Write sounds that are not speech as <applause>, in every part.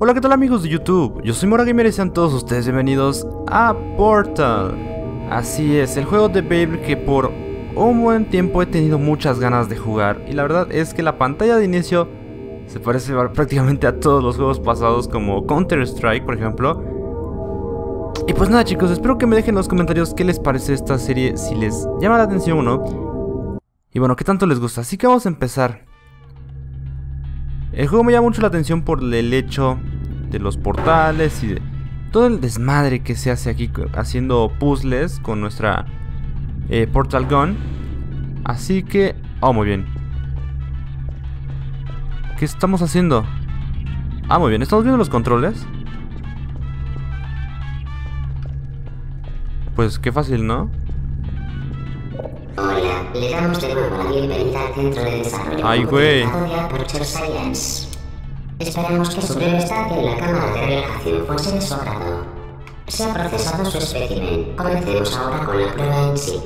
Hola, ¿qué tal amigos de YouTube? Yo soy Moragamer y sean todos ustedes bienvenidos a Portal. Así es, el juego de Babe que por un buen tiempo he tenido muchas ganas de jugar y la verdad es que la pantalla de inicio se parece prácticamente a todos los juegos pasados como Counter Strike por ejemplo. Y pues nada chicos, espero que me dejen en los comentarios qué les parece esta serie, si les llama la atención o no. Y bueno, qué tanto les gusta, así que vamos a empezar. El juego me llama mucho la atención por el hecho de los portales y de todo el desmadre que se hace aquí haciendo puzzles con nuestra eh, Portal Gun. Así que... Oh, muy bien. ¿Qué estamos haciendo? Ah, muy bien. ¿Estamos viendo los controles? Pues qué fácil, ¿no? Hola, le damos de nuevo la bienvenida al Centro de Desarrollo Ay, güey. Aperture Science. Esperamos que su breve estancia en la cámara de relajación fuese de su agrado. Se ha procesado su espécimen. Comencemos ahora con la prueba en sí.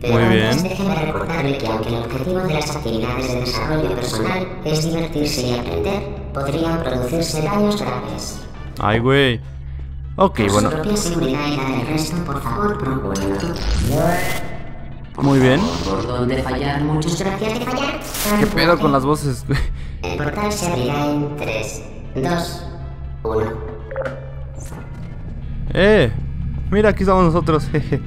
Pero Muy antes bien. déjeme recordarle que aunque el objetivo de las actividades de desarrollo personal es divertirse y aprender, podrían producirse daños graves. Ay, güey. Ok, bueno. la resto, por favor. Muy bien. ¿Qué pedo con las voces? <laughs> El portal se abrirá en 3, 2, 1. ¡Eh! Mira, aquí estamos nosotros, jeje.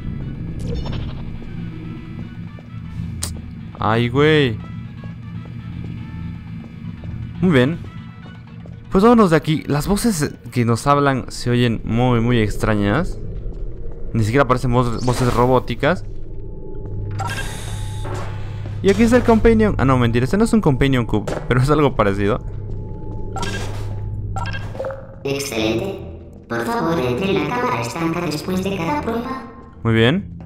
Ay, güey. Muy bien. Pues vámonos de aquí. Las voces que nos hablan se oyen muy, muy extrañas. Ni siquiera parecen voces, voces robóticas. Y aquí está el Companion. Ah, no, mentira. Este no es un Companion Cube, pero es algo parecido. Excelente. Por favor, entre en la cámara estanca después de cada prueba. Muy bien.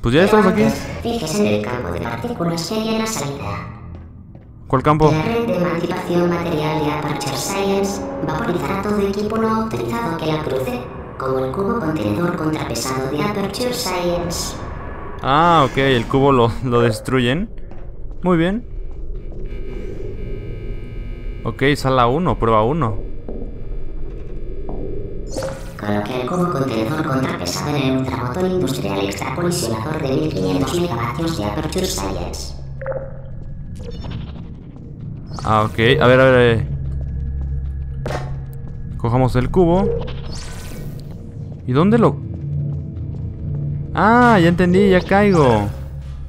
Pues ya estamos aquí. Fíjese en el campo de partículas que hay en la salida. ¿Cuál campo? La red de emancipación material de Aperture Science vaporizará todo equipo no autorizado que la cruce, como el cubo contenedor contrapesado de Aperture Science. Ah, ok, el cubo lo, lo destruyen. Muy bien. Ok, sala 1, prueba 1. Coloque el cubo contenedor contrapesado en el ultramotor industrial extracolisionador de 1500 megavatios de Aperture Science. Ah, ok. A ver, a ver, a ver. Cojamos el cubo. ¿Y dónde lo...? Ah, ya entendí, ya caigo.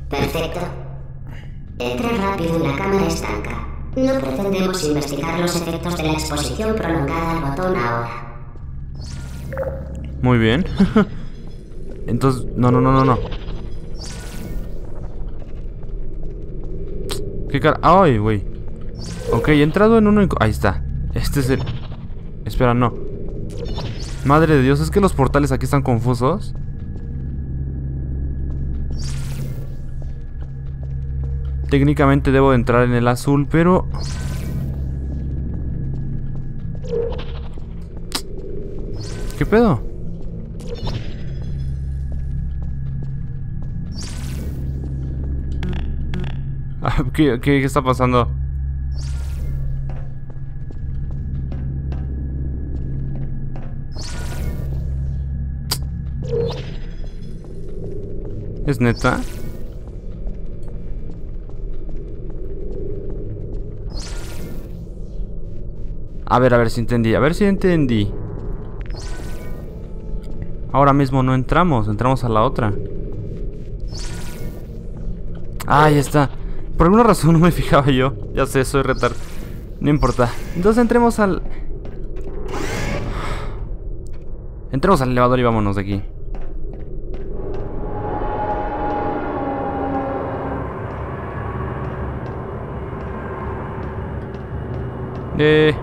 Perfecto. Entre rápido en la cámara estanca. No pretendemos investigar los efectos de la exposición prolongada al botón ahora. Muy bien. <laughs> Entonces, no, no, no, no, no. ¿Qué cara? ¡Ay, güey! Ok, he entrado en uno. Ahí está. Este es el... Espera, no. Madre de Dios, es que los portales aquí están confusos. Técnicamente debo de entrar en el azul, pero... ¿Qué pedo? Ah, ¿Qué, qué, qué está pasando? ¿Es neta? A ver, a ver si entendí. A ver si entendí. Ahora mismo no entramos, entramos a la otra. Ah, ahí está. Por alguna razón <laughs> no me fijaba yo. Ya sé, soy retard. No importa. Entonces entremos al... Entremos al elevador y vámonos de aquí. Eh...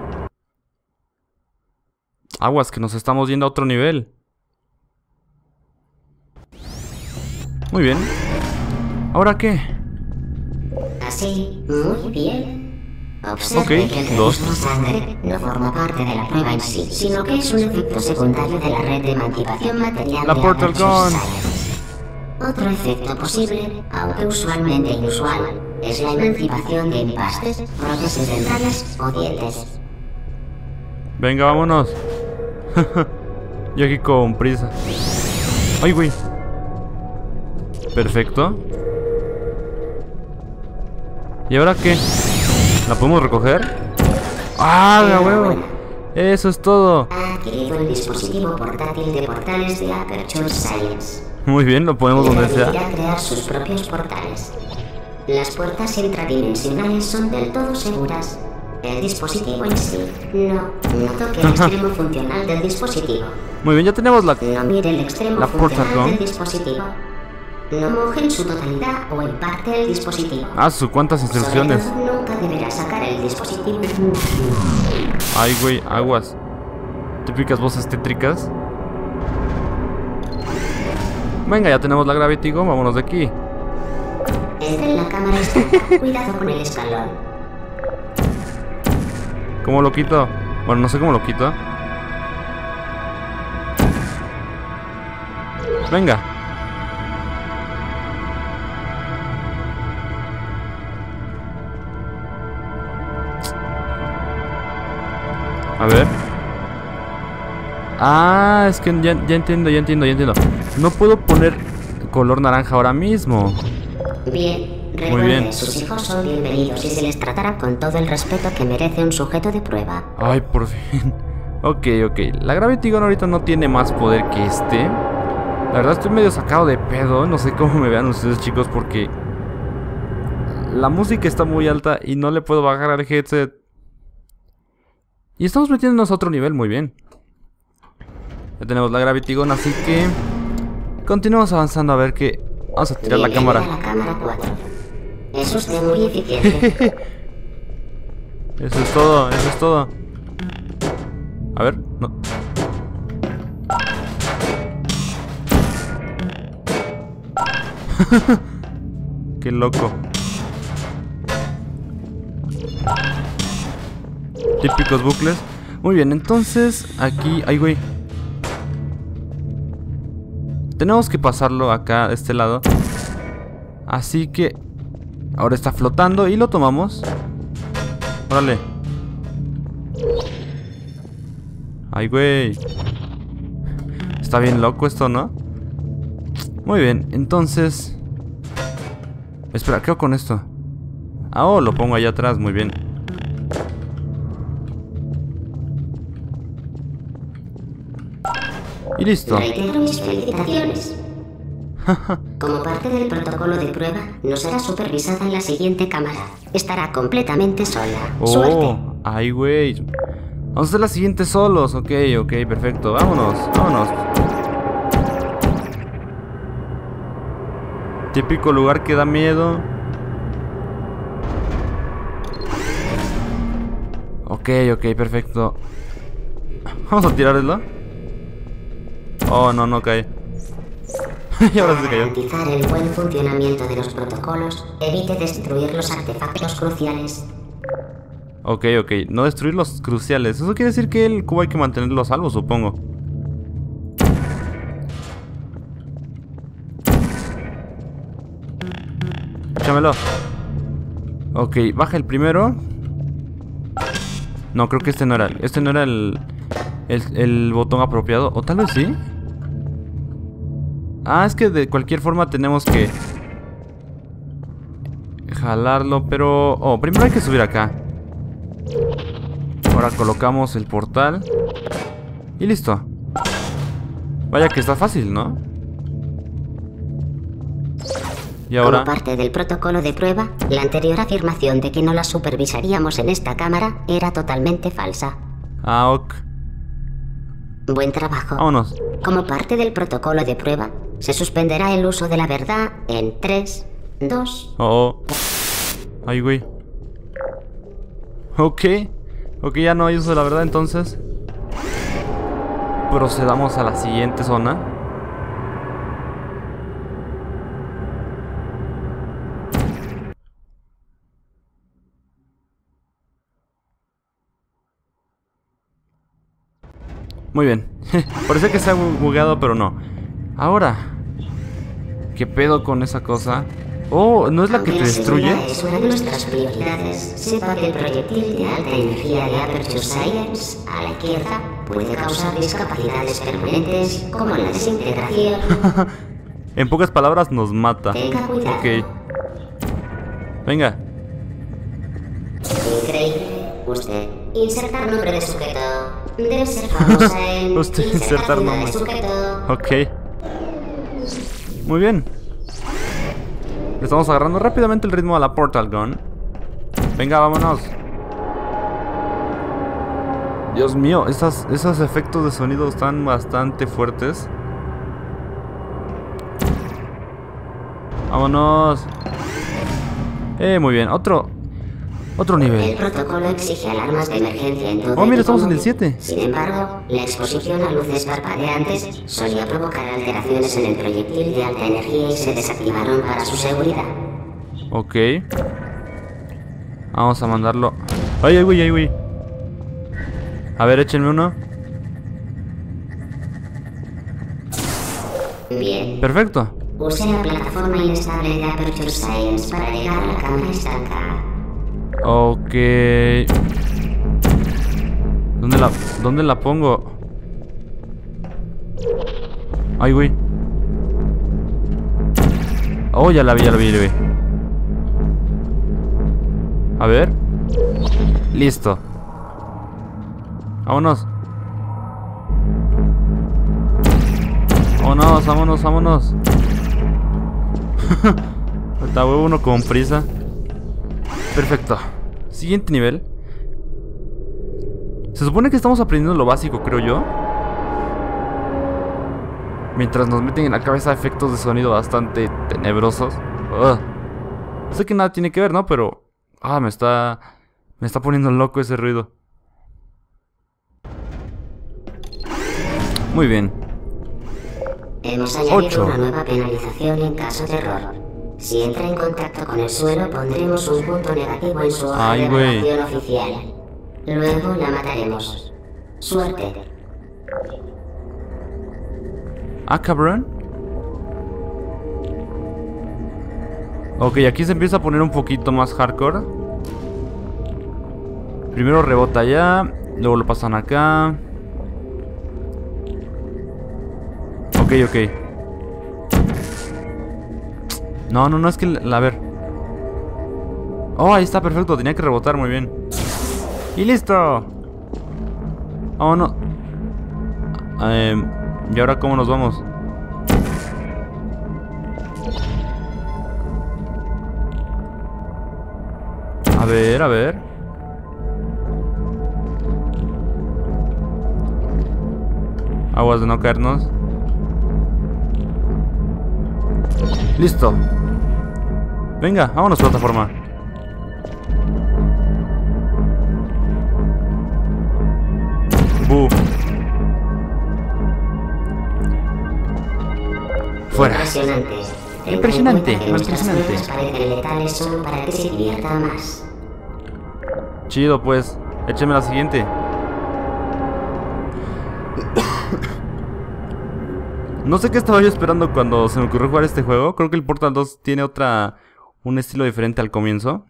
Aguas, que nos estamos yendo a otro nivel. Muy bien. ¿Ahora qué? Así, muy bien. Observe Ok, que el dos. sangre no forma parte de la prueba en sí, sino que es un efecto secundario de la red de emancipación material La de Portal Gun. Otro efecto posible, aunque usualmente inusual, es la emancipación de empastes, prótesis dentales o dientes. Venga, vámonos. <laughs> Yo aquí con prisa. Ay, güey. Perfecto. ¿Y ahora qué? ¿La podemos recoger? ¡Ah, la huevo! Eso es todo. Adquirido el dispositivo portátil de portales de Aperture Science. Muy bien, lo ponemos donde sea. permitirá crear sus propios portales. Las puertas intradimensionales son del todo seguras. El dispositivo en sí, no. No toque el <laughs> extremo funcional del dispositivo. Muy bien, ya tenemos la... No mire el extremo La funcional Gun. del dispositivo. No moje en su totalidad o en parte el dispositivo. Ah, su cuántas Sobre instrucciones. todo, nunca deberá sacar el dispositivo. Ay, güey, aguas. Típicas voces tétricas. Venga, ya tenemos la Gravity Gun, vámonos de aquí. Entre en la cámara está. Cuidado con el escalón. ¿Cómo lo quito? Bueno, no sé cómo lo quito. Venga. A ver. Ah, es que ya entiendo, ya entiendo, ya entiendo. No puedo poner color naranja ahora mismo. Bien, recuerde, bien. sus hijos son bienvenidos y se les tratará con todo el respeto que merece un sujeto de prueba. Ay, por fin. <laughs> Ok, ok. La Gravity Gun ahorita no tiene más poder que este. La verdad estoy medio sacado de pedo. No sé cómo me vean ustedes, chicos, porque... La música está muy alta y no le puedo bajar al headset. Y estamos metiéndonos a otro nivel muy bien. Ya tenemos la Gravity Gun, así que... Continuamos avanzando a ver qué... Vamos a tirar la cámara. la cámara 4. Es usted muy eficiente. <laughs> Eso es todo, eso es todo. A ver, no. <laughs> Qué loco. Típicos bucles. Muy bien, entonces aquí. Ay, güey. Tenemos que pasarlo acá, de este lado. Así que. Ahora está flotando y lo tomamos. Órale. Ay, güey. Está bien loco esto, ¿no? Muy bien, entonces... Espera, ¿qué hago con esto? Ah, oh, lo pongo allá atrás, muy bien. Y listo. Reitero mis felicitaciones. <laughs> Como parte del protocolo de prueba, no será supervisada en la siguiente cámara. Estará completamente sola. Suerte. Oh, ay, güey. Vamos a hacer la siguiente solos. Ok, ok, perfecto. Vámonos, vámonos. Típico lugar que da miedo. Ok, ok, perfecto. Vamos a tirarlo. Oh, no, no cae. <laughs> y ahora se cayó. el buen funcionamiento de los protocolos, evite destruir los artefactos cruciales. Ok, ok. No destruir los cruciales. Eso quiere decir que el cubo hay que mantenerlo a salvo, supongo. Échamelo. Ok, baja el primero. No, creo que este no era. Este no era el, el, el botón apropiado. O tal vez sí. Ah, es que de cualquier forma tenemos que jalarlo, pero... Oh, primero hay que subir acá. Ahora colocamos el portal. Y listo. Vaya que está fácil, ¿no? Y ahora... Como parte del protocolo de prueba, la anterior afirmación de que no la supervisaríamos en esta cámara era totalmente falsa. Ah, ok. Buen trabajo. Vámonos. Como parte del protocolo de prueba, se suspenderá el uso de la verdad en 3, 2... Oh. Ay, güey. Ok. Ok, ya no hay uso de la verdad entonces. Procedamos a la siguiente zona. Muy bien. <laughs> Parece que se ha bugado, pero no. Ahora. ¿Qué pedo con esa cosa? Oh, ¿no es la que te destruye? seguridad es una de nuestras prioridades. Sepa que el proyectil de alta energía de Aperture Science a la izquierda puede causar discapacidades permanentes como la desintegración. <laughs> En pocas palabras, nos mata. Tenga cuidado. Ok. Venga. Increíble. Usted. Insertar nombre de sujeto. Debe ser famosa en. <laughs> Usted insertar nombre. de sujeto. Ok. Muy bien. Estamos agarrando rápidamente el ritmo a la Portal Gun. Venga, vámonos. Dios mío, esos efectos de sonido están bastante fuertes. Vámonos. Eh, muy bien. Otro. Otro El nivel. protocolo exige alarmas de emergencia en todo Oh, mira, estamos en el móvil. 7. Sin embargo, la exposición a luces parpadeantes solía provocar alteraciones en el proyectil de alta energía y se desactivaron para su seguridad. Ok. Vamos a mandarlo. Ay, ay, güey, ay, güey. A ver, échenme uno. Bien. Perfecto. Use la plataforma inestable de Aperture Science para llegar a la cámara estancada. Ok. ¿Dónde la, ¿Dónde la pongo? Ay, güey. Oh, ya la vi, ya la vi, ya la vi. A ver. Listo. Vámonos. Vámonos, vámonos, vámonos. <laughs> Está huevo uno con prisa. Perfecto. Siguiente nivel. Se supone que estamos aprendiendo lo básico, creo yo. Mientras nos meten en la cabeza efectos de sonido bastante tenebrosos. Ugh. Sé que nada tiene que ver, ¿no? Pero... Ah, me está... Me está poniendo loco ese ruido. Muy bien. Hemos añadido Ocho. una nueva penalización en caso de error. Si entra en contacto con el suelo, pondremos un punto negativo en su hoja Ay, de evaluación oficial. Luego la mataremos. Suerte. Ah, cabrón. Ok, aquí se empieza a poner un poquito más hardcore. Primero rebota allá, luego lo pasan acá. Ok, ok. No, no, no, es que... la- A ver. Oh, ahí está, perfecto. Tenía que rebotar muy bien. ¡Y listo! Vámonos. Em, ¿Y ahora cómo nos vamos? A ver, a ver. Aguas de no caernos. Listo. Venga, vámonos plataforma. Bu. Fuera. Impresionante. Tenga Impresionante, impresionante. pruebas parecen letales solo para que se divierta más. Chido, pues. Écheme la siguiente. No sé qué estaba yo esperando cuando se me ocurrió jugar este juego. Creo que el Portal 2 tiene otra. un estilo diferente al comienzo.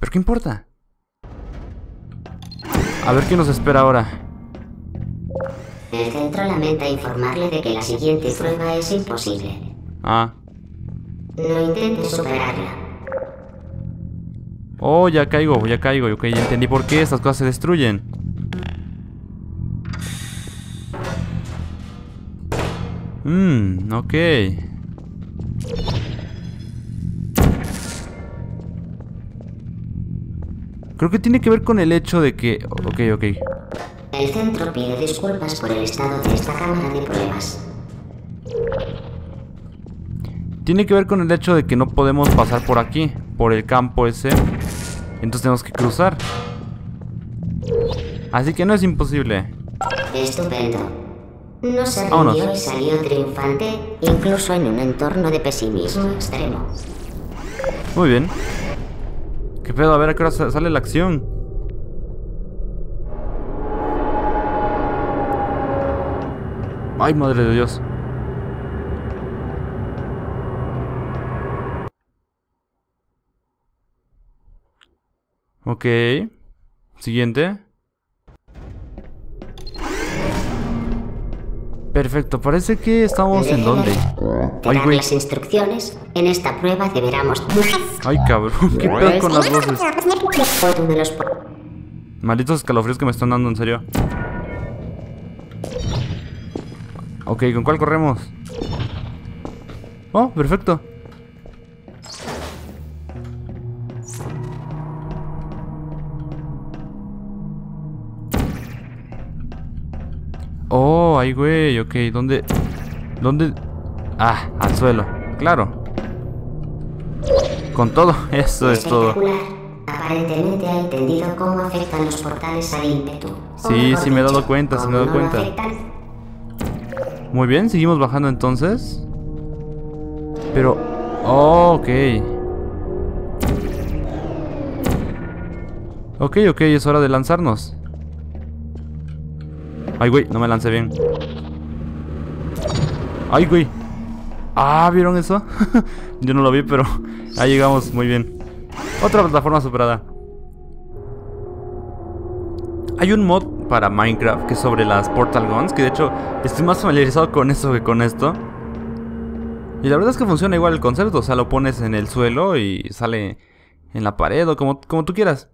Pero ¿qué importa? A ver qué nos espera ahora. El centro lamenta informarle de que la siguiente prueba es imposible. Ah. No intente superarla. Oh, ya caigo, ya caigo. Ok, ya entendí por qué estas cosas se destruyen. Mmm, ok. Creo que tiene que ver con el hecho de que... Ok, ok. El centro pide disculpas por el estado de esta cámara de pruebas. Tiene que ver con el hecho de que no podemos pasar por aquí, por el campo ese. Entonces tenemos que cruzar. Así que no es imposible. Estupendo. No se rindió y salió triunfante, incluso en un entorno de pesimismo extremo. Muy bien. ¿Qué pedo? A ver a qué hora sa- sale la acción. Ay, madre de Dios. Ok. Siguiente. Perfecto, parece que estamos en dónde. Ay, güey. las instrucciones. En esta prueba. Ay, cabrón, qué pedo con las voces. Malditos escalofríos que me están dando, en serio. Ok, ¿con cuál corremos? Oh, perfecto. Ay, güey, ok, ¿dónde? ¿Dónde? Ah, al suelo, claro. Con todo, <laughs> eso es todo. Espectacular. Aparentemente ha entendido cómo afectan los portales al ímpetu. O Sí, sí me he dado cuenta, sí me he dado cuenta. Muy bien, seguimos bajando entonces. Pero... Oh, ok. Ok, ok, es hora de lanzarnos. Ay, güey, no me lancé bien. Ay, güey. Ah, ¿vieron eso? <laughs> Yo no lo vi, pero <laughs> ahí llegamos muy bien. Otra plataforma superada. Hay un mod para Minecraft que es sobre las Portal Guns, que de hecho estoy más familiarizado con eso que con esto. Y la verdad es que funciona igual el concepto, o sea, lo pones en el suelo y sale en la pared o como, como tú quieras.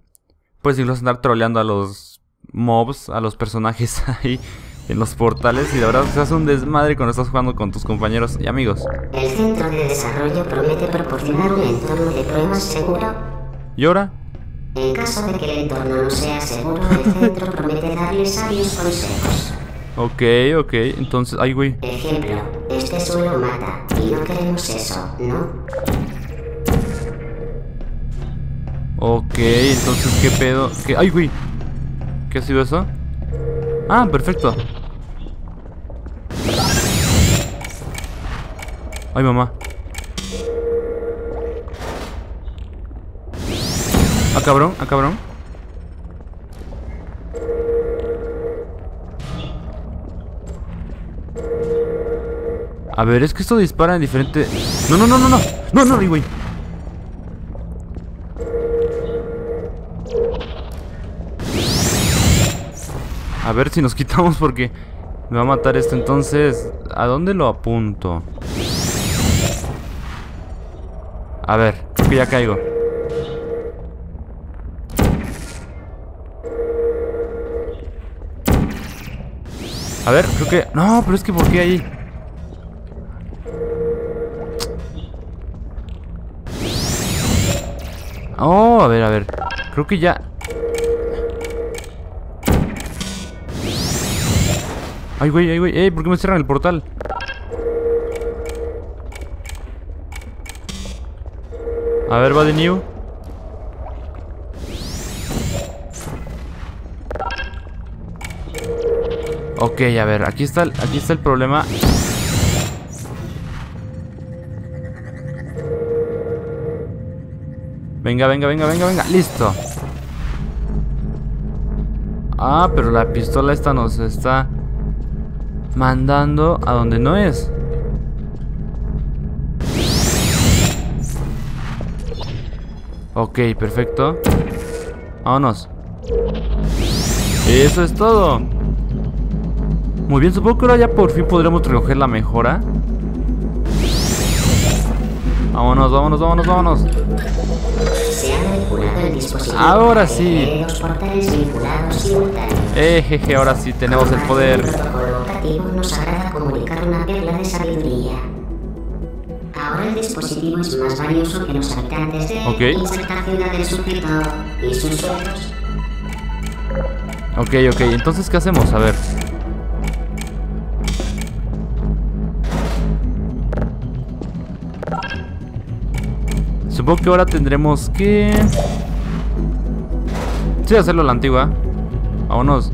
Puedes incluso andar troleando a los mobs, a los personajes <laughs> ahí en los portales y la verdad se hace un desmadre cuando estás jugando con tus compañeros y amigos. El centro de desarrollo promete proporcionar un entorno de pruebas seguro. ¿Y ahora? En caso de que el entorno no sea seguro, el centro <laughs> promete darle sabios consejos. Ok, ok, entonces, ay güey. Ejemplo, este suelo mata y no queremos eso, ¿no? Ok, entonces, ¿qué pedo? ¿Qué? ¡Ay, güey! ¿Qué ha sido eso? Ah, perfecto. Ay, mamá. Ah, cabrón, ah, cabrón. A ver, es que esto dispara en diferente... No, no, no, no, no. No, no, güey. A ver si nos quitamos porque me va a matar esto. Entonces, ¿a dónde lo apunto? A ver, creo que ya caigo. A ver, creo que... No, pero es que ¿por qué ahí? Oh, a ver, a ver. Creo que ya... Ay, güey, ay, güey. Ey, ¿por qué me cierran el portal? A ver, va de new. Ok, a ver, aquí está, el- aquí está el problema. Venga, venga, venga, venga, venga. Listo. Ah, pero la pistola esta nos está mandando a donde no es. Ok, perfecto. Vámonos. Eso es todo. Muy bien, supongo que ahora ya por fin podremos recoger la mejora. Vámonos, vámonos, vámonos, vámonos. Ahora sí. Ejeje, ahora sí tenemos el poder. nos agrada comunicar una perla de sabiduría. Ahora el dispositivo es más valioso que los habitantes de Ok. insertación del sujeto y sus suelos. Ok, ok, entonces ¿qué hacemos? A ver. Supongo que ahora tendremos que... Sí, hacerlo a la antigua. Vámonos.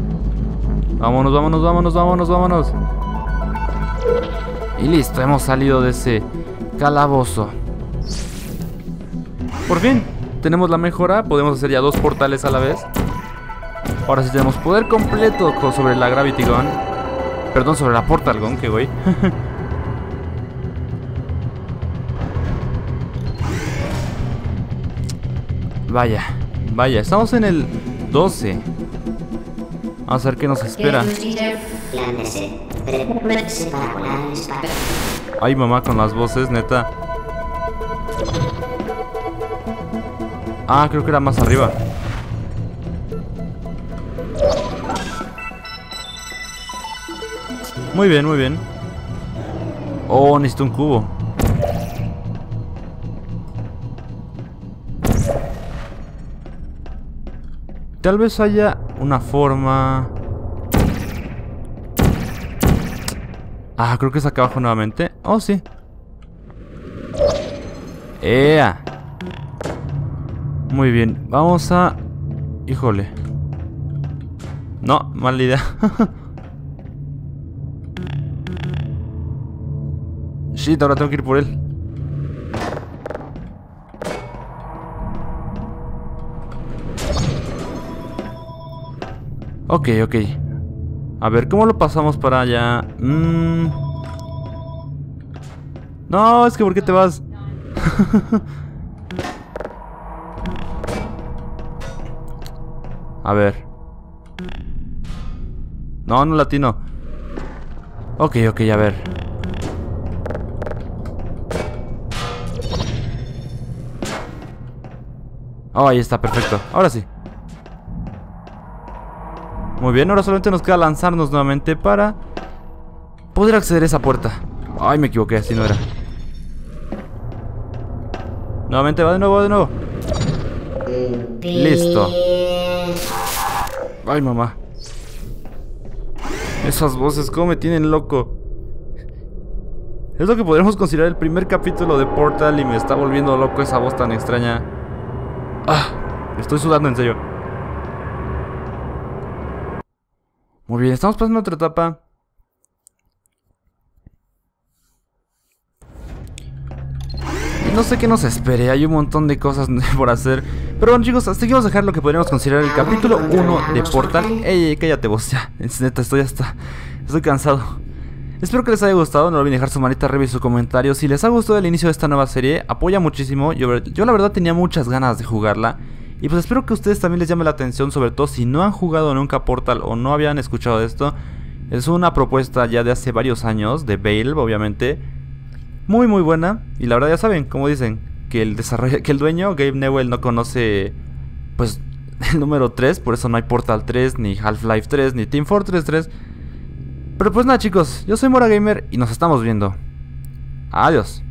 Vámonos, vámonos, vámonos, vámonos, vámonos. Y listo, hemos salido de ese calabozo. Por fin, tenemos la mejora. Podemos hacer ya dos portales a la vez. Ahora sí tenemos poder completo co- sobre la Gravity Gun. Perdón, sobre la Portal Gun, que güey. <laughs> vaya, vaya, estamos en el 12. Vamos a ver qué nos espera. Ay, mamá, con las voces, neta. Ah, creo que era más arriba. Muy bien, muy bien. Oh, necesito un cubo. Tal vez haya una forma... Ah, creo que es acá abajo nuevamente. Oh, sí. ¡Ea! Muy bien, vamos a... Híjole. No, mala idea. <laughs> Shit, ahora tengo que ir por él. Ok, ok. A ver, ¿cómo lo pasamos para allá? Mm. No, es que ¿por qué te vas? <laughs> A ver. No, no latino. Ok, ok, a ver. Oh, ahí está, perfecto. Ahora sí. Muy bien, ahora solamente nos queda lanzarnos nuevamente para poder acceder a esa puerta. Ay, me equivoqué, así no era. Nuevamente, va de nuevo, de nuevo. Listo. Ay, mamá. Esas voces, cómo me tienen loco. Es lo que podríamos considerar el primer capítulo de Portal y me está volviendo loco esa voz tan extraña. Ah, estoy sudando en serio. Muy bien, estamos pasando a otra etapa. No sé qué nos espere, hay un montón de cosas <laughs> por hacer. Pero bueno chicos, hasta aquí vamos a dejar lo que podríamos considerar el capítulo 1 de Portal. Ey, ey, cállate vos, ya. <laughs> Neta, estoy hasta... Estoy cansado. Espero que les haya gustado, no olviden dejar su manita arriba y su comentario. Si les ha gustado el inicio de esta nueva serie, apoya muchísimo. Yo, yo la verdad tenía muchas ganas de jugarla. Y pues espero que a ustedes también les llame la atención, sobre todo si no han jugado nunca Portal o no habían escuchado esto. Es una propuesta ya de hace varios años, de Valve obviamente. Muy muy buena. Y la verdad ya saben, como dicen, que el, desarrollo, <laughs> que el dueño, Gabe Newell, no conoce pues <laughs> el número 3. Por eso no hay Portal 3, ni Half-Life 3, ni Team Fortress 3. Pero pues nada chicos, yo soy Mora Gamer y nos estamos viendo. Adiós.